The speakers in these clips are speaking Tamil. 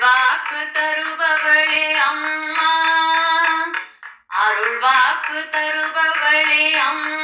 வாக்கு தருபவளே அம்மா. அருள் வாக்கு தருபவளே அம்மா.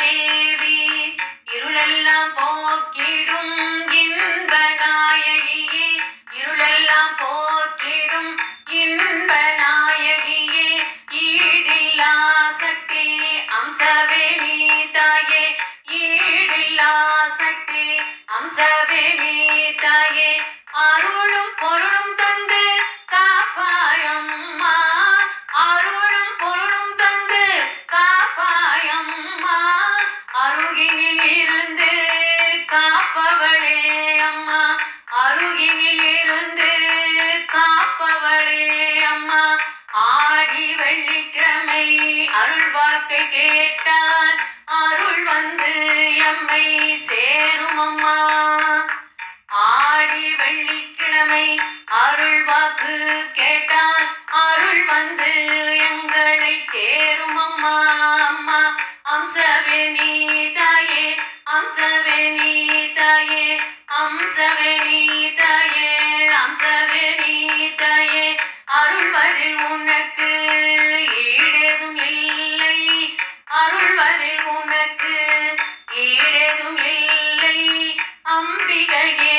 Radhe நீதாயே அம்சவே நீதாயே அம்சவே நீதாயே அம்சவே நீதாயே. அருள்வதில் உனக்கு ஈடேதும் இல்லை. அருள்வதில் உனக்கு ஈடேதும் இல்லை. அம்பிகையே